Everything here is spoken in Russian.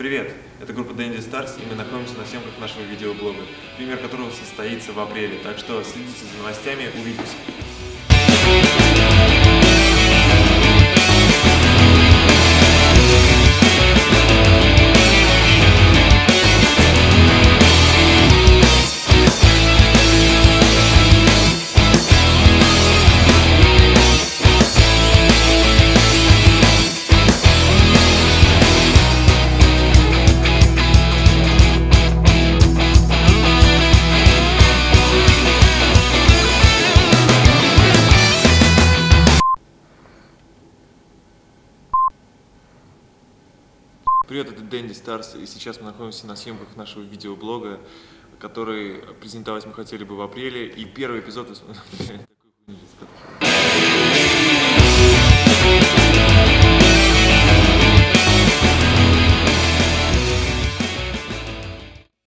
Привет, это группа Dandy Stars, и мы находимся на съемках нашего видеоблога, премьер которого состоится в апреле, так что следите за новостями, увидимся. Привет, это Дэнди Старс, и сейчас мы находимся на съемках нашего видеоблога, который презентовать мы хотели бы в апреле, и первый эпизод...